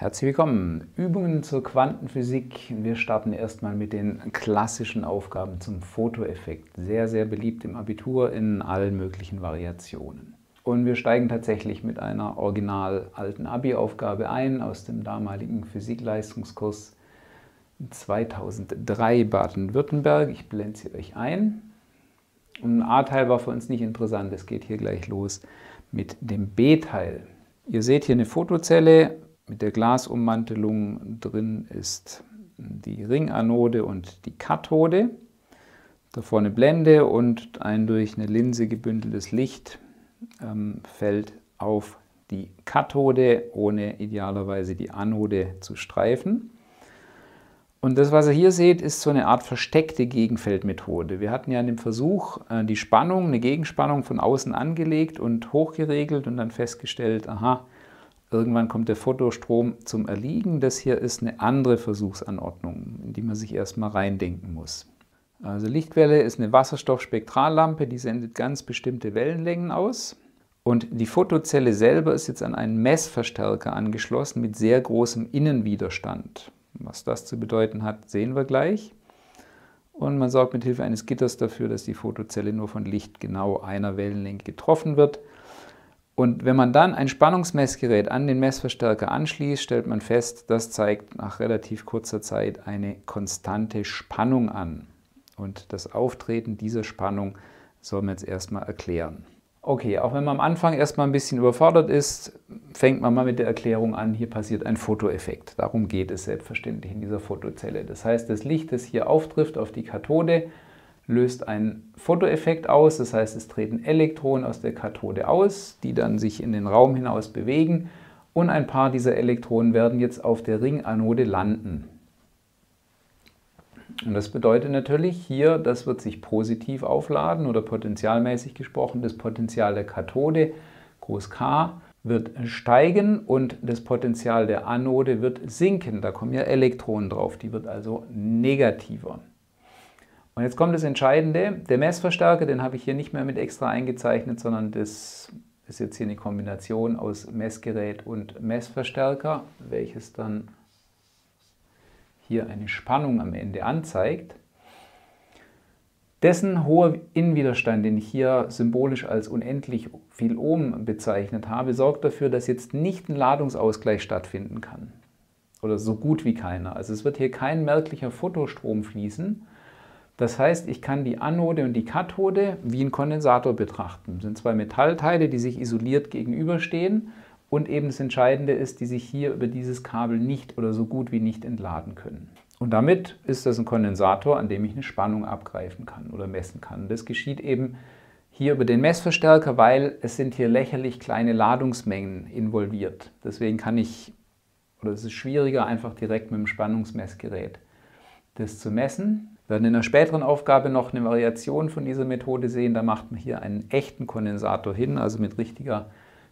Herzlich willkommen. Übungen zur Quantenphysik. Wir starten erstmal mit den klassischen Aufgaben zum Fotoeffekt. Sehr, sehr beliebt im Abitur in allen möglichen Variationen. Und wir steigen tatsächlich mit einer original alten Abi-Aufgabe ein aus dem damaligen Physikleistungskurs 2003 Baden-Württemberg. Ich blende sie euch ein. Und ein A-Teil war für uns nicht interessant. Es geht hier gleich los mit dem B-Teil. Ihr seht hier eine Fotozelle mit der Glasummantelung. Drin ist die Ringanode und die Kathode. Davor eine Blende und ein durch eine Linse gebündeltes Licht ähm, fällt auf die Kathode, ohne idealerweise die Anode zu streifen. Und das, was ihr hier seht, ist so eine Art versteckte Gegenfeldmethode. Wir hatten ja in dem Versuch äh, die Spannung, eine Gegenspannung von außen angelegt und hochgeregelt und dann festgestellt, aha, irgendwann kommt der Fotostrom zum Erliegen. Das hier ist eine andere Versuchsanordnung, in die man sich erstmal reindenken muss. Also Lichtwelle ist eine Wasserstoffspektrallampe, die sendet ganz bestimmte Wellenlängen aus. Und die Fotozelle selber ist jetzt an einen Messverstärker angeschlossen mit sehr großem Innenwiderstand. Was das zu bedeuten hat, sehen wir gleich. Und man sorgt mit Hilfe eines Gitters dafür, dass die Fotozelle nur von Licht genau einer Wellenlänge getroffen wird. Und wenn man dann ein Spannungsmessgerät an den Messverstärker anschließt, stellt man fest, das zeigt nach relativ kurzer Zeit eine konstante Spannung an. Und das Auftreten dieser Spannung soll man jetzt erstmal erklären. Okay, auch wenn man am Anfang erstmal ein bisschen überfordert ist, fängt man mal mit der Erklärung an, hier passiert ein Fotoeffekt. Darum geht es selbstverständlich in dieser Fotozelle. Das heißt, das Licht, das hier auftrifft auf die Kathode, löst einen Fotoeffekt aus. Das heißt, es treten Elektronen aus der Kathode aus, die dann sich in den Raum hinaus bewegen. Und ein paar dieser Elektronen werden jetzt auf der Ringanode landen. Und das bedeutet natürlich hier, das wird sich positiv aufladen oder potentialmäßig gesprochen, das Potenzial der Kathode, groß K, wird steigen und das Potenzial der Anode wird sinken. Da kommen ja Elektronen drauf, die wird also negativer. Und jetzt kommt das Entscheidende, der Messverstärker, den habe ich hier nicht mehr mit extra eingezeichnet, sondern das ist jetzt hier eine Kombination aus Messgerät und Messverstärker, welches dann hier eine Spannung am Ende anzeigt, dessen hoher Innenwiderstand, den ich hier symbolisch als unendlich viel Ohm bezeichnet habe, sorgt dafür, dass jetzt nicht ein Ladungsausgleich stattfinden kann. Oder so gut wie keiner. Also es wird hier kein merklicher Fotostrom fließen. Das heißt, ich kann die Anode und die Kathode wie ein Kondensator betrachten. Das sind zwei Metallteile, die sich isoliert gegenüberstehen und eben das Entscheidende ist, die sich hier über dieses Kabel nicht oder so gut wie nicht entladen können. Und damit ist das ein Kondensator, an dem ich eine Spannung abgreifen kann oder messen kann. Das geschieht eben hier über den Messverstärker, weil es sind hier lächerlich kleine Ladungsmengen involviert. Deswegen kann ich, oder es ist schwieriger, einfach direkt mit dem Spannungsmessgerät das zu messen. Wir werden in einer späteren Aufgabe noch eine Variation von dieser Methode sehen. Da macht man hier einen echten Kondensator hin, also mit richtiger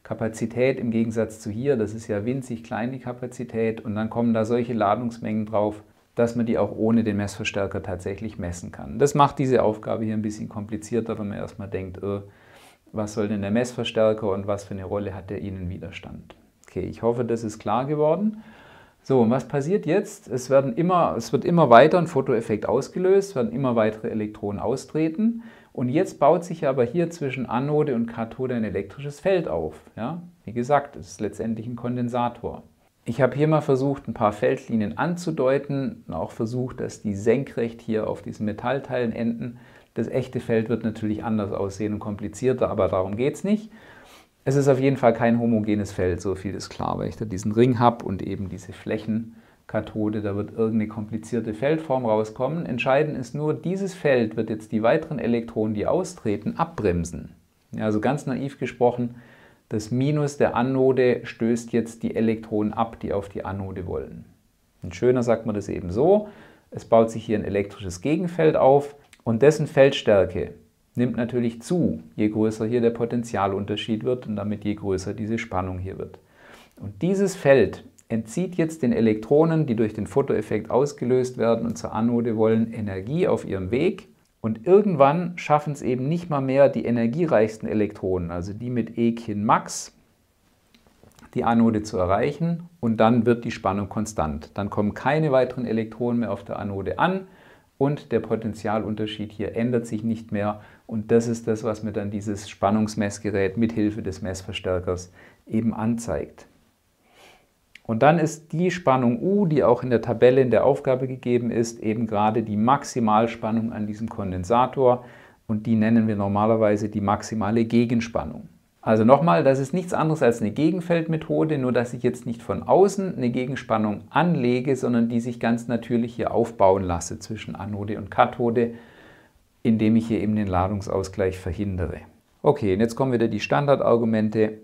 Kapazität im Gegensatz zu hier, das ist ja winzig klein die Kapazität und dann kommen da solche Ladungsmengen drauf, dass man die auch ohne den Messverstärker tatsächlich messen kann. Das macht diese Aufgabe hier ein bisschen komplizierter, wenn man erstmal denkt, oh, was soll denn der Messverstärker und was für eine Rolle hat der Innenwiderstand. Okay, ich hoffe, das ist klar geworden. So, und was passiert jetzt? Es, werden immer, es wird immer weiter ein Fotoeffekt ausgelöst, werden immer weitere Elektronen austreten und jetzt baut sich aber hier zwischen Anode und Kathode ein elektrisches Feld auf. Ja? Wie gesagt, es ist letztendlich ein Kondensator. Ich habe hier mal versucht, ein paar Feldlinien anzudeuten und auch versucht, dass die senkrecht hier auf diesen Metallteilen enden. Das echte Feld wird natürlich anders aussehen und komplizierter, aber darum geht es nicht. Es ist auf jeden Fall kein homogenes Feld, so viel ist klar, weil ich da diesen Ring habe und eben diese Flächen Kathode, da wird irgendeine komplizierte Feldform rauskommen. Entscheidend ist nur, dieses Feld wird jetzt die weiteren Elektronen, die austreten, abbremsen. Also ganz naiv gesprochen, das Minus der Anode stößt jetzt die Elektronen ab, die auf die Anode wollen. Und schöner sagt man das eben so, es baut sich hier ein elektrisches Gegenfeld auf und dessen Feldstärke nimmt natürlich zu, je größer hier der Potentialunterschied wird und damit je größer diese Spannung hier wird. Und dieses Feld entzieht jetzt den Elektronen, die durch den Fotoeffekt ausgelöst werden und zur Anode wollen, Energie auf ihrem Weg. Und irgendwann schaffen es eben nicht mal mehr die energiereichsten Elektronen, also die mit E Kin max, die Anode zu erreichen und dann wird die Spannung konstant. Dann kommen keine weiteren Elektronen mehr auf der Anode an und der Potentialunterschied hier ändert sich nicht mehr und das ist das, was mir dann dieses Spannungsmessgerät mit Hilfe des Messverstärkers eben anzeigt. Und dann ist die Spannung U, die auch in der Tabelle in der Aufgabe gegeben ist, eben gerade die Maximalspannung an diesem Kondensator und die nennen wir normalerweise die maximale Gegenspannung. Also nochmal, das ist nichts anderes als eine Gegenfeldmethode, nur dass ich jetzt nicht von außen eine Gegenspannung anlege, sondern die sich ganz natürlich hier aufbauen lasse zwischen Anode und Kathode, indem ich hier eben den Ladungsausgleich verhindere. Okay, und jetzt kommen wieder die Standardargumente.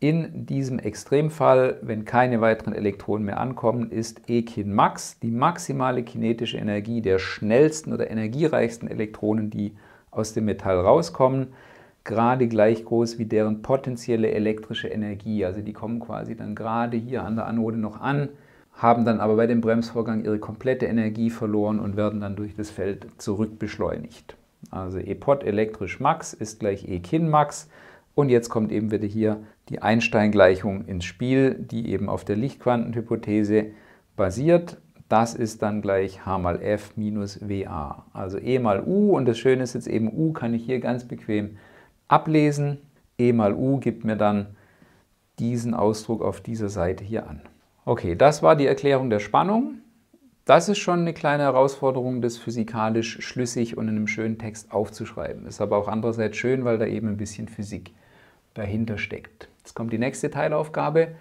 In diesem Extremfall, wenn keine weiteren Elektronen mehr ankommen, ist E kin max die maximale kinetische Energie der schnellsten oder energiereichsten Elektronen, die aus dem Metall rauskommen, gerade gleich groß wie deren potenzielle elektrische Energie. Also die kommen quasi dann gerade hier an der Anode noch an, haben dann aber bei dem Bremsvorgang ihre komplette Energie verloren und werden dann durch das Feld zurückbeschleunigt. Also E pot elektrisch max ist gleich E kin max. Und jetzt kommt eben wieder hier die Einstein-Gleichung ins Spiel, die eben auf der Lichtquantenhypothese basiert. Das ist dann gleich h mal f minus wa. Also e mal u und das Schöne ist jetzt eben u kann ich hier ganz bequem ablesen. e mal u gibt mir dann diesen Ausdruck auf dieser Seite hier an. Okay, das war die Erklärung der Spannung. Das ist schon eine kleine Herausforderung, das physikalisch schlüssig und in einem schönen Text aufzuschreiben. Ist aber auch andererseits schön, weil da eben ein bisschen Physik dahinter steckt. Jetzt kommt die nächste Teilaufgabe.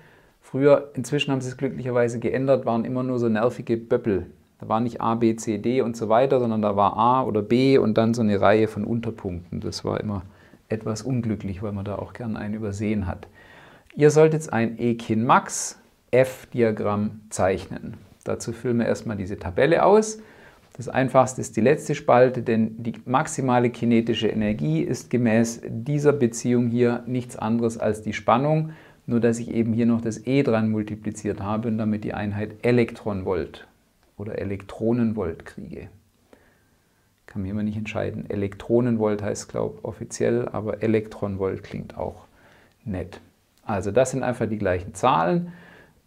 Früher, inzwischen haben sie es glücklicherweise geändert, waren immer nur so nervige Böppel. Da war nicht A, B, C, D und so weiter, sondern da war A oder B und dann so eine Reihe von Unterpunkten. Das war immer etwas unglücklich, weil man da auch gern einen übersehen hat. Ihr sollt jetzt ein Ekin-Max F-Diagramm zeichnen. Dazu füllen wir erstmal diese Tabelle aus. Das einfachste ist die letzte Spalte, denn die maximale kinetische Energie ist gemäß dieser Beziehung hier nichts anderes als die Spannung, nur dass ich eben hier noch das E dran multipliziert habe und damit die Einheit Elektronvolt oder Elektronenvolt kriege. Kann mir immer nicht entscheiden. Elektronenvolt heißt, glaube ich, offiziell, aber Elektronvolt klingt auch nett. Also das sind einfach die gleichen Zahlen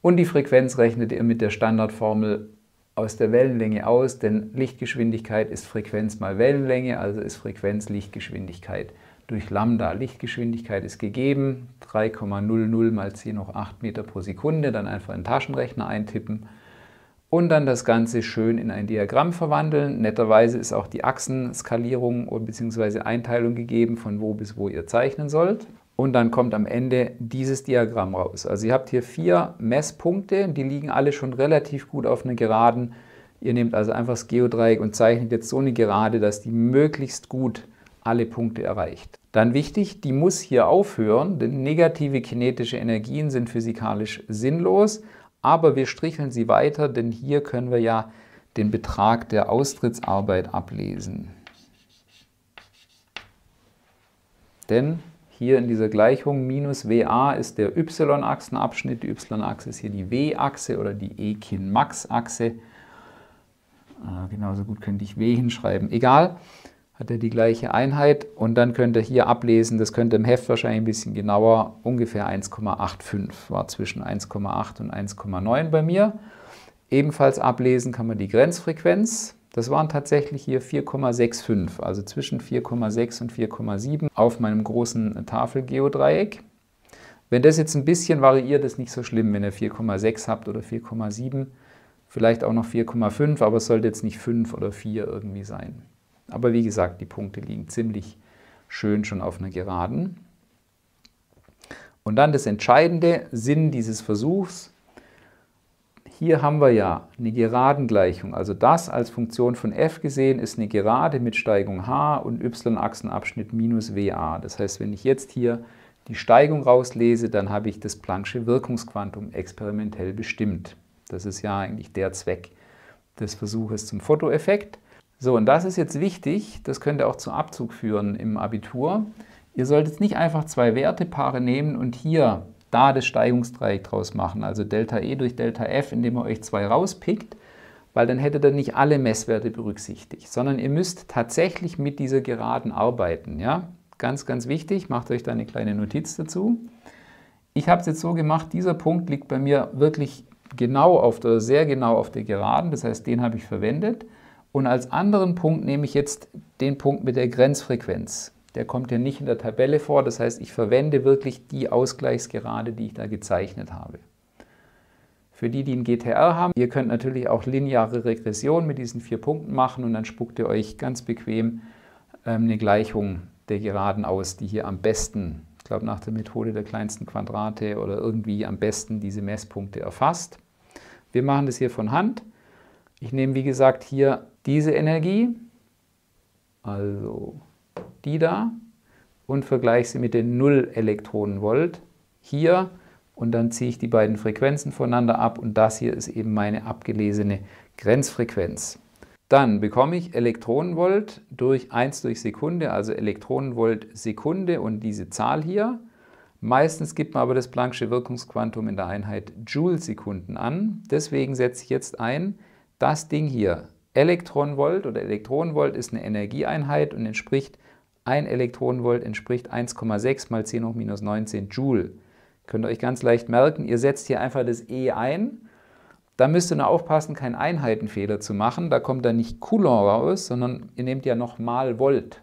und die Frequenz rechnet ihr mit der Standardformel aus der Wellenlänge aus, denn Lichtgeschwindigkeit ist Frequenz mal Wellenlänge, also ist Frequenz Lichtgeschwindigkeit durch Lambda. Lichtgeschwindigkeit ist gegeben, 3,00 mal 10 hoch 8 Meter pro Sekunde, dann einfach in den Taschenrechner eintippen und dann das Ganze schön in ein Diagramm verwandeln. Netterweise ist auch die Achsenskalierung bzw. Einteilung gegeben, von wo bis wo ihr zeichnen sollt und dann kommt am Ende dieses Diagramm raus. Also ihr habt hier vier Messpunkte, die liegen alle schon relativ gut auf einer Geraden. Ihr nehmt also einfach das Geodreieck und zeichnet jetzt so eine Gerade, dass die möglichst gut alle Punkte erreicht. Dann wichtig, die muss hier aufhören, denn negative kinetische Energien sind physikalisch sinnlos, aber wir stricheln sie weiter, denn hier können wir ja den Betrag der Austrittsarbeit ablesen. Denn hier in dieser Gleichung minus WA ist der y-Achsenabschnitt. Die y-Achse ist hier die W-Achse oder die Ekin-Max-Achse. Äh, genauso gut könnte ich W hinschreiben. Egal, hat er die gleiche Einheit. Und dann könnt ihr hier ablesen, das könnte im Heft wahrscheinlich ein bisschen genauer, ungefähr 1,85. War zwischen 1,8 und 1,9 bei mir. Ebenfalls ablesen kann man die Grenzfrequenz. Das waren tatsächlich hier 4,65, also zwischen 4,6 und 4,7 auf meinem großen Tafelgeodreieck. Wenn das jetzt ein bisschen variiert, ist nicht so schlimm, wenn ihr 4,6 habt oder 4,7, vielleicht auch noch 4,5, aber es sollte jetzt nicht 5 oder 4 irgendwie sein. Aber wie gesagt, die Punkte liegen ziemlich schön schon auf einer Geraden. Und dann das entscheidende Sinn dieses Versuchs, hier haben wir ja eine Geradengleichung. Also das als Funktion von f gesehen ist eine Gerade mit Steigung h und y-Achsenabschnitt minus wa. Das heißt, wenn ich jetzt hier die Steigung rauslese, dann habe ich das Planck'sche Wirkungsquantum experimentell bestimmt. Das ist ja eigentlich der Zweck des Versuches zum Fotoeffekt. So, und das ist jetzt wichtig, das könnte auch zum Abzug führen im Abitur. Ihr solltet nicht einfach zwei Wertepaare nehmen und hier da das Steigungsdreieck draus machen, also Delta E durch Delta F, indem ihr euch zwei rauspickt, weil dann hättet ihr nicht alle Messwerte berücksichtigt, sondern ihr müsst tatsächlich mit dieser Geraden arbeiten. Ja? Ganz, ganz wichtig, macht euch da eine kleine Notiz dazu. Ich habe es jetzt so gemacht, dieser Punkt liegt bei mir wirklich genau auf der, sehr genau auf der Geraden, das heißt, den habe ich verwendet. Und als anderen Punkt nehme ich jetzt den Punkt mit der Grenzfrequenz. Der kommt ja nicht in der Tabelle vor, das heißt, ich verwende wirklich die Ausgleichsgerade, die ich da gezeichnet habe. Für die, die ein GTR haben, ihr könnt natürlich auch lineare Regression mit diesen vier Punkten machen und dann spuckt ihr euch ganz bequem ähm, eine Gleichung der Geraden aus, die hier am besten, ich glaube nach der Methode der kleinsten Quadrate oder irgendwie am besten diese Messpunkte erfasst. Wir machen das hier von Hand. Ich nehme, wie gesagt, hier diese Energie, also die da, und vergleiche sie mit den 0 Elektronenvolt hier und dann ziehe ich die beiden Frequenzen voneinander ab und das hier ist eben meine abgelesene Grenzfrequenz. Dann bekomme ich Elektronenvolt durch 1 durch Sekunde, also Elektronenvolt Sekunde und diese Zahl hier. Meistens gibt man aber das Planck'sche Wirkungsquantum in der Einheit Joule-Sekunden an. Deswegen setze ich jetzt ein, das Ding hier, Elektronenvolt oder Elektronenvolt ist eine Energieeinheit und entspricht, ein Elektronenvolt entspricht 1,6 mal 10 hoch minus 19 Joule. Könnt ihr euch ganz leicht merken, ihr setzt hier einfach das E ein. Da müsst ihr nur aufpassen, keinen Einheitenfehler zu machen. Da kommt dann nicht Coulomb raus, sondern ihr nehmt ja nochmal Volt.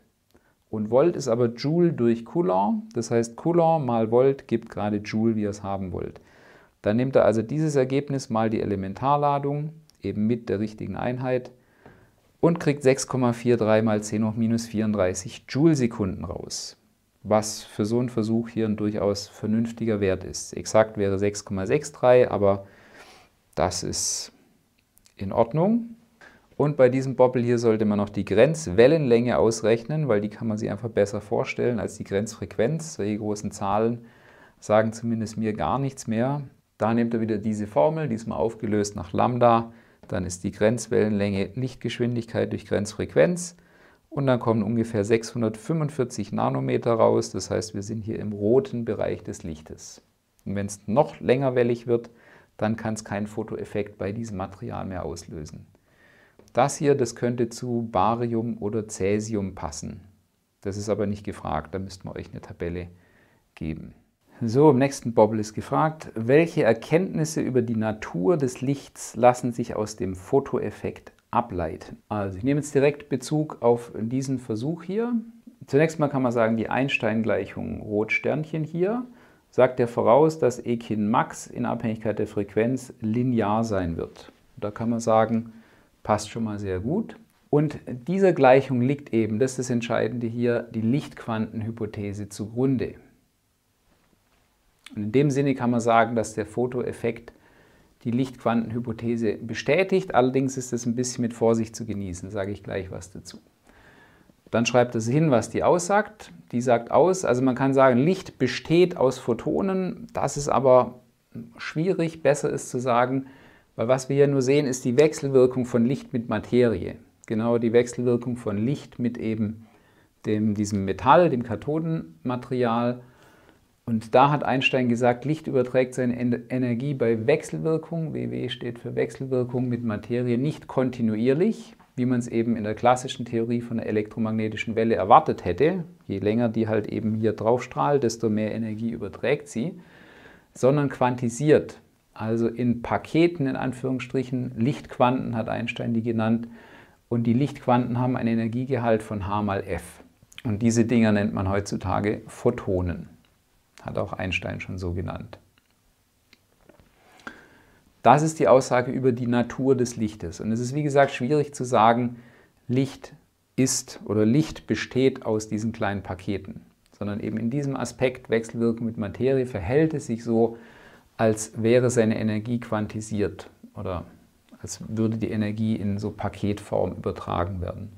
Und Volt ist aber Joule durch Coulomb. Das heißt, Coulomb mal Volt gibt gerade Joule, wie ihr es haben wollt. Dann nehmt ihr also dieses Ergebnis mal die Elementarladung, eben mit der richtigen Einheit, und kriegt 6,43 mal 10 hoch minus 34 Joule-Sekunden raus was für so einen Versuch hier ein durchaus vernünftiger Wert ist. Exakt wäre 6,63, aber das ist in Ordnung. Und bei diesem Bobbel hier sollte man noch die Grenzwellenlänge ausrechnen, weil die kann man sich einfach besser vorstellen als die Grenzfrequenz. Solche großen Zahlen sagen zumindest mir gar nichts mehr. Da nehmt ihr wieder diese Formel, diesmal aufgelöst nach Lambda. Dann ist die Grenzwellenlänge Lichtgeschwindigkeit durch Grenzfrequenz und dann kommen ungefähr 645 Nanometer raus. Das heißt, wir sind hier im roten Bereich des Lichtes. Und wenn es noch längerwellig wird, dann kann es keinen Fotoeffekt bei diesem Material mehr auslösen. Das hier, das könnte zu Barium oder Cäsium passen. Das ist aber nicht gefragt, da müssten wir euch eine Tabelle geben. So, im nächsten Bobble ist gefragt, welche Erkenntnisse über die Natur des Lichts lassen sich aus dem Fotoeffekt ableiten. Also ich nehme jetzt direkt Bezug auf diesen Versuch hier. Zunächst mal kann man sagen, die Einstein-Gleichung Rot-Sternchen hier sagt ja voraus, dass Ekin Max in Abhängigkeit der Frequenz linear sein wird. Da kann man sagen, passt schon mal sehr gut. Und dieser Gleichung liegt eben, das ist das Entscheidende hier, die Lichtquantenhypothese zugrunde. Und in dem Sinne kann man sagen, dass der Fotoeffekt die Lichtquantenhypothese bestätigt. Allerdings ist es ein bisschen mit Vorsicht zu genießen, sage ich gleich was dazu. Dann schreibt es hin, was die aussagt. Die sagt aus, also man kann sagen, Licht besteht aus Photonen. Das ist aber schwierig. Besser ist zu sagen, weil was wir hier nur sehen, ist die Wechselwirkung von Licht mit Materie. Genau die Wechselwirkung von Licht mit eben dem, diesem Metall, dem Kathodenmaterial und da hat Einstein gesagt, Licht überträgt seine Energie bei Wechselwirkung, WW steht für Wechselwirkung mit Materie, nicht kontinuierlich, wie man es eben in der klassischen Theorie von der elektromagnetischen Welle erwartet hätte. Je länger die halt eben hier drauf strahlt, desto mehr Energie überträgt sie, sondern quantisiert, also in Paketen in Anführungsstrichen, Lichtquanten hat Einstein die genannt. Und die Lichtquanten haben einen Energiegehalt von H mal F. Und diese Dinger nennt man heutzutage Photonen hat auch Einstein schon so genannt. Das ist die Aussage über die Natur des Lichtes. Und es ist wie gesagt schwierig zu sagen, Licht ist oder Licht besteht aus diesen kleinen Paketen, sondern eben in diesem Aspekt Wechselwirkung mit Materie verhält es sich so, als wäre seine Energie quantisiert oder als würde die Energie in so Paketform übertragen werden.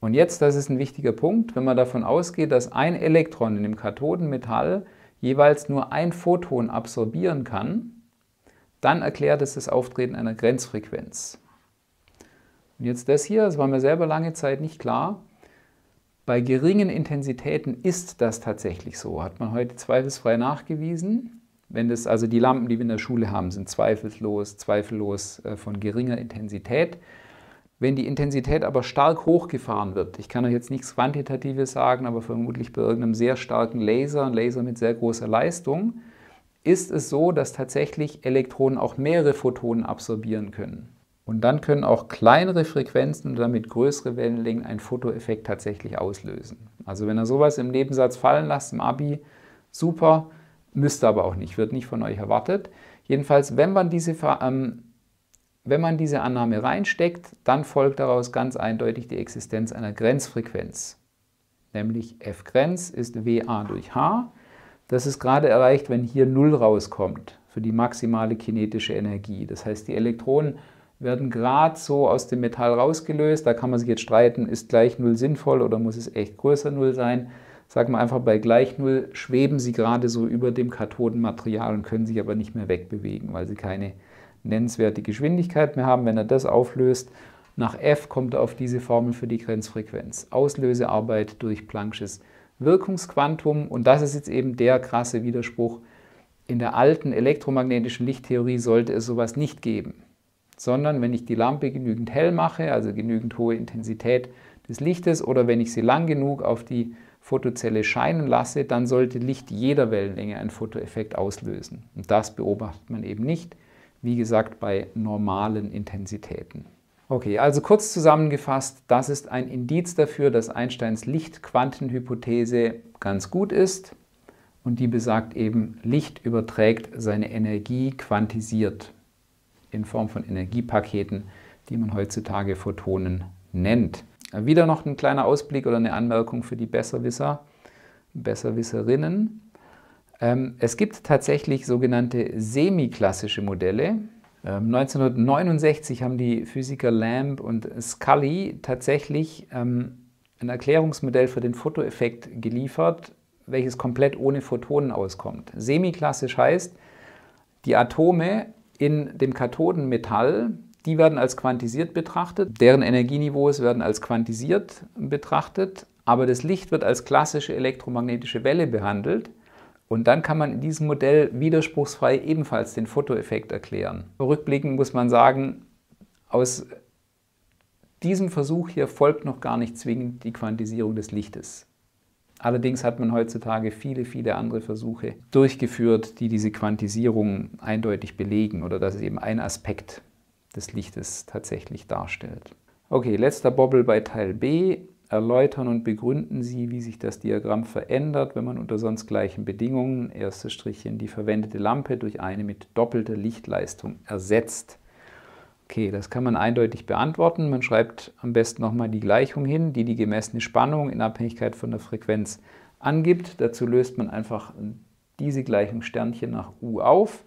Und jetzt, das ist ein wichtiger Punkt, wenn man davon ausgeht, dass ein Elektron in dem Kathodenmetall jeweils nur ein Photon absorbieren kann, dann erklärt es das Auftreten einer Grenzfrequenz. Und jetzt das hier, das war mir selber lange Zeit nicht klar. Bei geringen Intensitäten ist das tatsächlich so, hat man heute zweifelsfrei nachgewiesen. Wenn das also die Lampen, die wir in der Schule haben, sind zweifellos, zweifellos äh, von geringer Intensität. Wenn die Intensität aber stark hochgefahren wird, ich kann euch jetzt nichts Quantitatives sagen, aber vermutlich bei irgendeinem sehr starken Laser, ein Laser mit sehr großer Leistung, ist es so, dass tatsächlich Elektronen auch mehrere Photonen absorbieren können. Und dann können auch kleinere Frequenzen und damit größere Wellenlängen einen Fotoeffekt tatsächlich auslösen. Also wenn ihr sowas im Nebensatz fallen lasst im Abi, super, müsst ihr aber auch nicht, wird nicht von euch erwartet. Jedenfalls, wenn man diese, ähm, wenn man diese Annahme reinsteckt, dann folgt daraus ganz eindeutig die Existenz einer Grenzfrequenz. Nämlich F-Grenz ist WA durch H. Das ist gerade erreicht, wenn hier 0 rauskommt für die maximale kinetische Energie. Das heißt, die Elektronen werden gerade so aus dem Metall rausgelöst. Da kann man sich jetzt streiten, ist gleich Null sinnvoll oder muss es echt größer Null sein. Sagen wir einfach, bei gleich Null schweben sie gerade so über dem Kathodenmaterial und können sich aber nicht mehr wegbewegen, weil sie keine nennenswerte Geschwindigkeit mehr haben. Wenn er das auflöst, nach F kommt er auf diese Formel für die Grenzfrequenz. Auslösearbeit durch Planck'sches Wirkungsquantum. Und das ist jetzt eben der krasse Widerspruch. In der alten elektromagnetischen Lichttheorie sollte es sowas nicht geben sondern wenn ich die Lampe genügend hell mache, also genügend hohe Intensität des Lichtes, oder wenn ich sie lang genug auf die Fotozelle scheinen lasse, dann sollte Licht jeder Wellenlänge einen Fotoeffekt auslösen. Und das beobachtet man eben nicht, wie gesagt, bei normalen Intensitäten. Okay, also kurz zusammengefasst, das ist ein Indiz dafür, dass Einsteins Lichtquantenhypothese ganz gut ist und die besagt eben, Licht überträgt seine Energie quantisiert in Form von Energiepaketen, die man heutzutage Photonen nennt. Wieder noch ein kleiner Ausblick oder eine Anmerkung für die Besserwisser, Besserwisserinnen. Ähm, es gibt tatsächlich sogenannte semiklassische Modelle. 1969 ähm, haben die Physiker Lamb und Scully tatsächlich ähm, ein Erklärungsmodell für den Fotoeffekt geliefert, welches komplett ohne Photonen auskommt. Semiklassisch heißt, die Atome in dem Kathodenmetall, die werden als quantisiert betrachtet, deren Energieniveaus werden als quantisiert betrachtet, aber das Licht wird als klassische elektromagnetische Welle behandelt. Und dann kann man in diesem Modell widerspruchsfrei ebenfalls den Fotoeffekt erklären. Rückblickend muss man sagen, aus diesem Versuch hier folgt noch gar nicht zwingend die Quantisierung des Lichtes. Allerdings hat man heutzutage viele, viele andere Versuche durchgeführt, die diese Quantisierung eindeutig belegen oder dass es eben ein Aspekt des Lichtes tatsächlich darstellt. Okay, letzter Bobbel bei Teil B. Erläutern und begründen Sie, wie sich das Diagramm verändert, wenn man unter sonst gleichen Bedingungen, erstes Strichchen, die verwendete Lampe durch eine mit doppelter Lichtleistung ersetzt. Okay, das kann man eindeutig beantworten. Man schreibt am besten nochmal die Gleichung hin, die die gemessene Spannung in Abhängigkeit von der Frequenz angibt. Dazu löst man einfach diese Gleichung Sternchen nach U auf.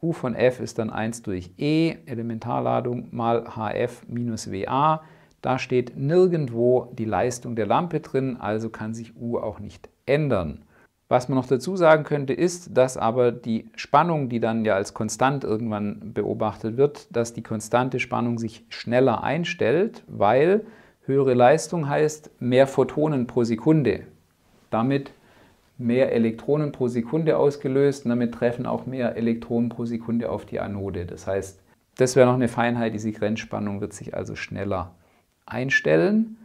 U von F ist dann 1 durch E, Elementarladung, mal HF minus WA. Da steht nirgendwo die Leistung der Lampe drin, also kann sich U auch nicht ändern. Was man noch dazu sagen könnte, ist, dass aber die Spannung, die dann ja als konstant irgendwann beobachtet wird, dass die konstante Spannung sich schneller einstellt, weil höhere Leistung heißt mehr Photonen pro Sekunde. Damit mehr Elektronen pro Sekunde ausgelöst und damit treffen auch mehr Elektronen pro Sekunde auf die Anode. Das heißt, das wäre noch eine Feinheit, diese Grenzspannung wird sich also schneller einstellen.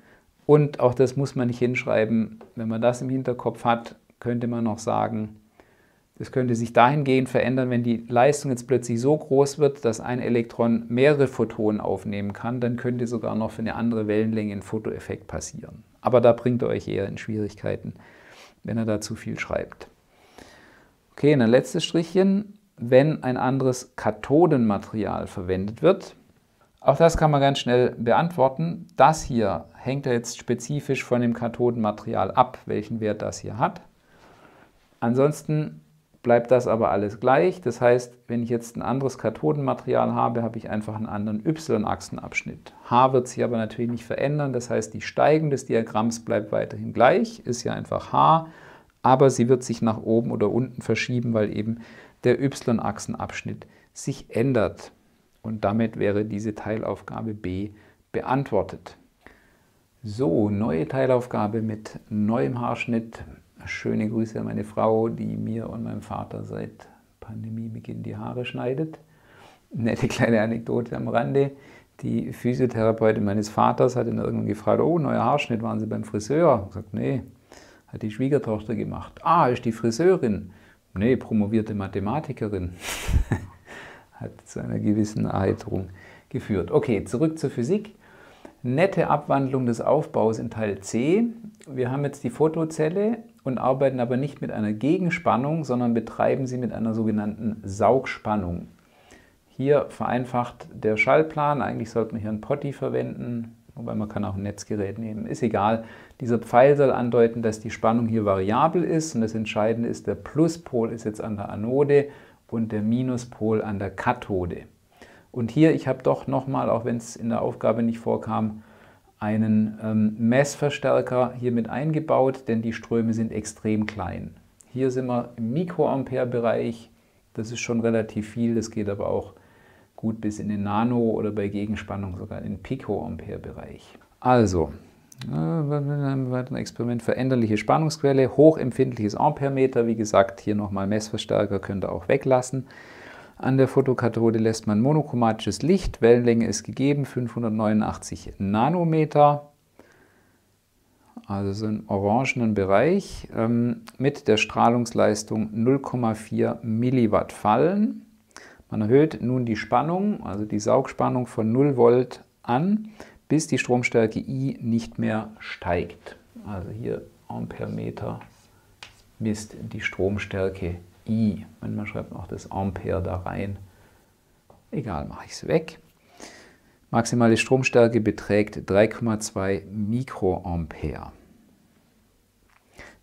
Und auch das muss man nicht hinschreiben. Wenn man das im Hinterkopf hat, könnte man noch sagen, das könnte sich dahingehend verändern, wenn die Leistung jetzt plötzlich so groß wird, dass ein Elektron mehrere Photonen aufnehmen kann, dann könnte sogar noch für eine andere Wellenlänge ein Fotoeffekt passieren. Aber da bringt er euch eher in Schwierigkeiten, wenn er da zu viel schreibt. Okay, ein letztes Strichchen. Wenn ein anderes Kathodenmaterial verwendet wird, auch das kann man ganz schnell beantworten. Das hier hängt ja jetzt spezifisch von dem Kathodenmaterial ab, welchen Wert das hier hat. Ansonsten bleibt das aber alles gleich. Das heißt, wenn ich jetzt ein anderes Kathodenmaterial habe, habe ich einfach einen anderen y-Achsenabschnitt. H wird sich aber natürlich nicht verändern. Das heißt, die Steigung des Diagramms bleibt weiterhin gleich, ist ja einfach H, aber sie wird sich nach oben oder unten verschieben, weil eben der y-Achsenabschnitt sich ändert. Und damit wäre diese Teilaufgabe B beantwortet. So, neue Teilaufgabe mit neuem Haarschnitt, Schöne Grüße an meine Frau, die mir und meinem Vater seit Pandemiebeginn die Haare schneidet. Nette kleine Anekdote am Rande. Die Physiotherapeutin meines Vaters hat ihn irgendwann gefragt, oh, neuer Haarschnitt, waren Sie beim Friseur? Ich gesagt, nee, hat die Schwiegertochter gemacht. Ah, ist die Friseurin? Nee, promovierte Mathematikerin. Hat zu einer gewissen Erheiterung geführt. Okay, zurück zur Physik. Nette Abwandlung des Aufbaus in Teil C. Wir haben jetzt die Photozelle und arbeiten aber nicht mit einer Gegenspannung, sondern betreiben sie mit einer sogenannten Saugspannung. Hier vereinfacht der Schallplan. Eigentlich sollte man hier ein Potti verwenden, wobei man kann auch ein Netzgerät nehmen. Ist egal. Dieser Pfeil soll andeuten, dass die Spannung hier variabel ist und das Entscheidende ist, der Pluspol ist jetzt an der Anode und der Minuspol an der Kathode. Und hier, ich habe doch nochmal, auch wenn es in der Aufgabe nicht vorkam, einen ähm, Messverstärker hier mit eingebaut, denn die Ströme sind extrem klein. Hier sind wir im Mikroampere-Bereich, das ist schon relativ viel, das geht aber auch gut bis in den Nano- oder bei Gegenspannung sogar in den Picoampere-Bereich. Also, ein weiteres Experiment, veränderliche Spannungsquelle, hochempfindliches Amperemeter, wie gesagt, hier nochmal Messverstärker könnt ihr auch weglassen. An der Fotokathode lässt man monochromatisches Licht, Wellenlänge ist gegeben, 589 Nanometer, also so einen orangenen Bereich, ähm, mit der Strahlungsleistung 0,4 Milliwatt fallen. Man erhöht nun die Spannung, also die Saugspannung von 0 Volt an, bis die Stromstärke I nicht mehr steigt. Also hier Amperemeter misst die Stromstärke I. Schreibt man auch das Ampere da rein. Egal, mache ich es weg. Maximale Stromstärke beträgt 3,2 Mikroampere.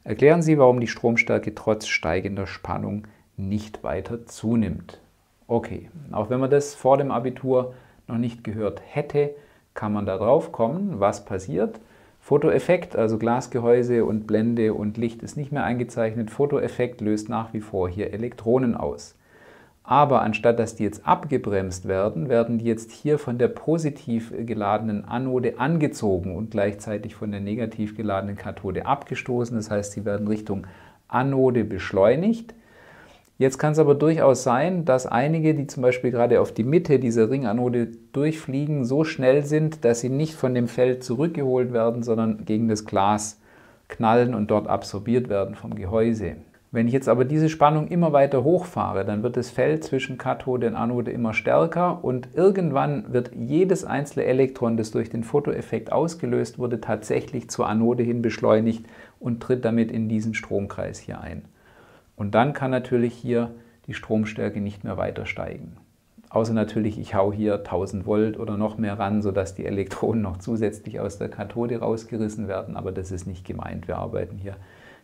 Erklären Sie, warum die Stromstärke trotz steigender Spannung nicht weiter zunimmt. Okay, auch wenn man das vor dem Abitur noch nicht gehört hätte, kann man da drauf kommen, was passiert. Fotoeffekt, also Glasgehäuse und Blende und Licht ist nicht mehr eingezeichnet. Fotoeffekt löst nach wie vor hier Elektronen aus. Aber anstatt dass die jetzt abgebremst werden, werden die jetzt hier von der positiv geladenen Anode angezogen und gleichzeitig von der negativ geladenen Kathode abgestoßen. Das heißt, sie werden Richtung Anode beschleunigt. Jetzt kann es aber durchaus sein, dass einige, die zum Beispiel gerade auf die Mitte dieser Ringanode durchfliegen, so schnell sind, dass sie nicht von dem Feld zurückgeholt werden, sondern gegen das Glas knallen und dort absorbiert werden vom Gehäuse. Wenn ich jetzt aber diese Spannung immer weiter hochfahre, dann wird das Feld zwischen Kathode und Anode immer stärker und irgendwann wird jedes einzelne Elektron, das durch den Fotoeffekt ausgelöst wurde, tatsächlich zur Anode hin beschleunigt und tritt damit in diesen Stromkreis hier ein. Und dann kann natürlich hier die Stromstärke nicht mehr weiter steigen. Außer natürlich, ich hau hier 1000 Volt oder noch mehr ran, sodass die Elektronen noch zusätzlich aus der Kathode rausgerissen werden. Aber das ist nicht gemeint. Wir arbeiten hier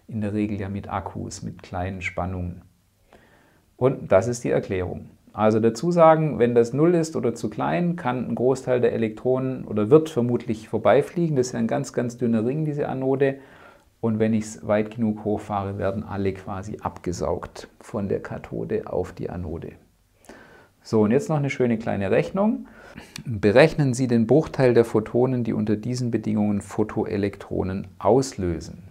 in der Regel ja mit Akkus, mit kleinen Spannungen. Und das ist die Erklärung. Also dazu sagen, wenn das 0 ist oder zu klein, kann ein Großteil der Elektronen oder wird vermutlich vorbeifliegen. Das ist ja ein ganz, ganz dünner Ring, diese Anode. Und wenn ich es weit genug hochfahre, werden alle quasi abgesaugt von der Kathode auf die Anode. So, und jetzt noch eine schöne kleine Rechnung. Berechnen Sie den Bruchteil der Photonen, die unter diesen Bedingungen Photoelektronen auslösen.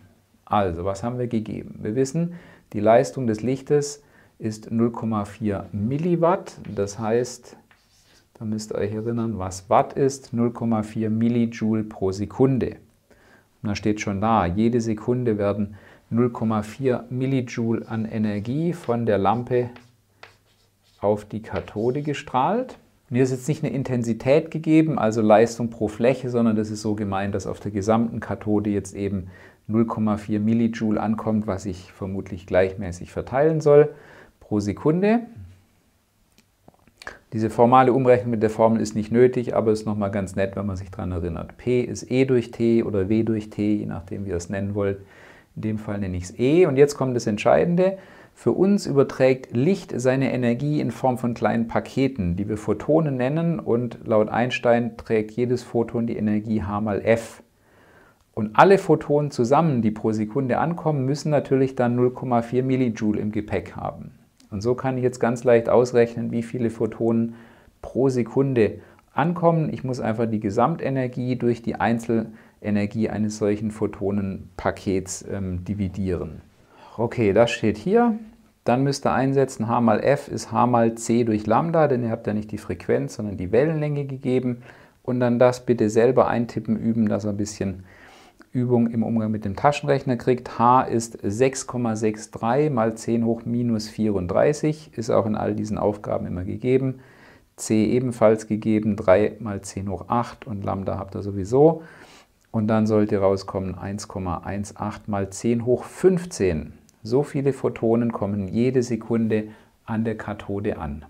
Also, was haben wir gegeben? Wir wissen, die Leistung des Lichtes ist 0,4 Milliwatt. Das heißt, da müsst ihr euch erinnern, was Watt ist. 0,4 Millijoule pro Sekunde. Und da steht schon da, jede Sekunde werden 0,4 Millijoule an Energie von der Lampe auf die Kathode gestrahlt. Und hier ist jetzt nicht eine Intensität gegeben, also Leistung pro Fläche, sondern das ist so gemeint, dass auf der gesamten Kathode jetzt eben 0,4 Millijoule ankommt, was ich vermutlich gleichmäßig verteilen soll pro Sekunde. Diese formale Umrechnung mit der Formel ist nicht nötig, aber ist nochmal ganz nett, wenn man sich daran erinnert. P ist E durch T oder W durch T, je nachdem, wie ihr es nennen wollt. In dem Fall nenne ich es E. Und jetzt kommt das Entscheidende. Für uns überträgt Licht seine Energie in Form von kleinen Paketen, die wir Photonen nennen. Und laut Einstein trägt jedes Photon die Energie H mal F. Und alle Photonen zusammen, die pro Sekunde ankommen, müssen natürlich dann 0,4 Millijoule im Gepäck haben. Und so kann ich jetzt ganz leicht ausrechnen, wie viele Photonen pro Sekunde ankommen. Ich muss einfach die Gesamtenergie durch die Einzelenergie eines solchen Photonenpakets ähm, dividieren. Okay, das steht hier. Dann müsst ihr einsetzen, h mal f ist h mal c durch Lambda, denn ihr habt ja nicht die Frequenz, sondern die Wellenlänge gegeben. Und dann das bitte selber eintippen üben, dass ihr ein bisschen Übung im Umgang mit dem Taschenrechner kriegt. H ist 6,63 mal 10 hoch minus 34, ist auch in all diesen Aufgaben immer gegeben. C ebenfalls gegeben, 3 mal 10 hoch 8 und Lambda habt ihr sowieso. Und dann sollte rauskommen 1,18 mal 10 hoch 15. So viele Photonen kommen jede Sekunde an der Kathode an.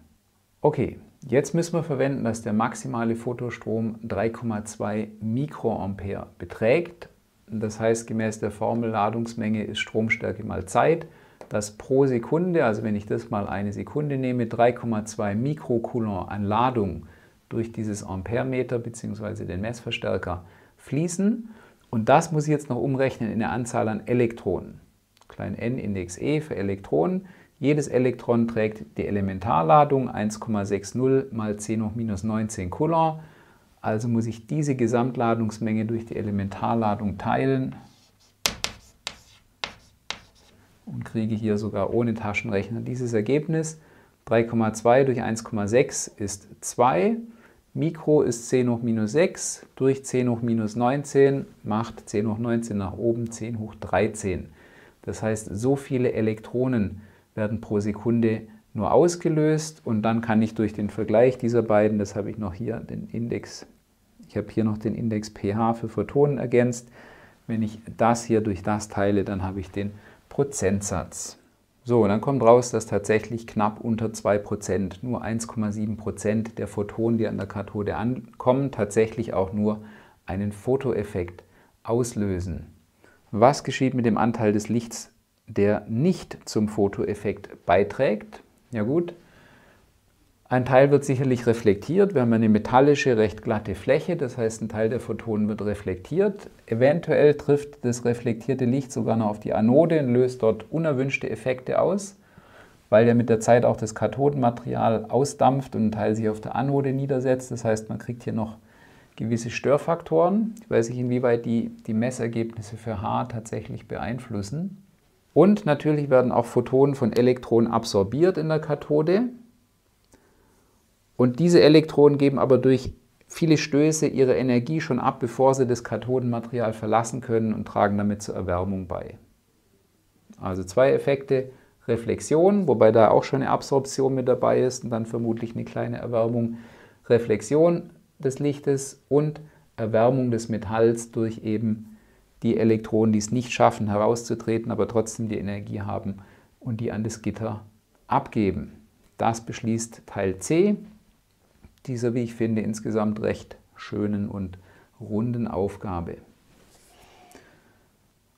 Okay, jetzt müssen wir verwenden, dass der maximale Photostrom 3,2 Mikroampere beträgt das heißt, gemäß der Formel Ladungsmenge ist Stromstärke mal Zeit. Das pro Sekunde, also wenn ich das mal eine Sekunde nehme, 3,2 Mikrocoulomb an Ladung durch dieses Amperemeter bzw. den Messverstärker fließen. Und das muss ich jetzt noch umrechnen in der Anzahl an Elektronen. Klein n Index E für Elektronen. Jedes Elektron trägt die Elementarladung 1,60 mal 10 hoch minus 19 Coulomb. Also muss ich diese Gesamtladungsmenge durch die Elementarladung teilen und kriege hier sogar ohne Taschenrechner dieses Ergebnis. 3,2 durch 1,6 ist 2. Mikro ist 10 hoch minus 6 durch 10 hoch minus 19 macht 10 hoch 19 nach oben 10 hoch 13. Das heißt, so viele Elektronen werden pro Sekunde nur ausgelöst und dann kann ich durch den Vergleich dieser beiden, das habe ich noch hier, den Index, ich habe hier noch den Index pH für Photonen ergänzt. Wenn ich das hier durch das teile, dann habe ich den Prozentsatz. So, dann kommt raus, dass tatsächlich knapp unter 2%, nur 1,7% der Photonen, die an der Kathode ankommen, tatsächlich auch nur einen Fotoeffekt auslösen. Was geschieht mit dem Anteil des Lichts, der nicht zum Fotoeffekt beiträgt? Ja gut, ein Teil wird sicherlich reflektiert. Wir haben eine metallische, recht glatte Fläche, das heißt, ein Teil der Photonen wird reflektiert. Eventuell trifft das reflektierte Licht sogar noch auf die Anode und löst dort unerwünschte Effekte aus, weil ja mit der Zeit auch das Kathodenmaterial ausdampft und ein Teil sich auf der Anode niedersetzt. Das heißt, man kriegt hier noch gewisse Störfaktoren. Ich weiß nicht, inwieweit die die Messergebnisse für H tatsächlich beeinflussen. Und natürlich werden auch Photonen von Elektronen absorbiert in der Kathode. Und diese Elektronen geben aber durch viele Stöße ihre Energie schon ab, bevor sie das Kathodenmaterial verlassen können und tragen damit zur Erwärmung bei. Also zwei Effekte, Reflexion, wobei da auch schon eine Absorption mit dabei ist und dann vermutlich eine kleine Erwärmung. Reflexion des Lichtes und Erwärmung des Metalls durch eben die Elektronen, die es nicht schaffen herauszutreten, aber trotzdem die Energie haben und die an das Gitter abgeben. Das beschließt Teil C dieser, wie ich finde, insgesamt recht schönen und runden Aufgabe.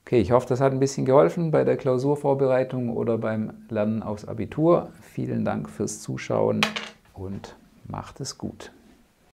Okay, ich hoffe, das hat ein bisschen geholfen bei der Klausurvorbereitung oder beim Lernen aufs Abitur. Vielen Dank fürs Zuschauen und macht es gut.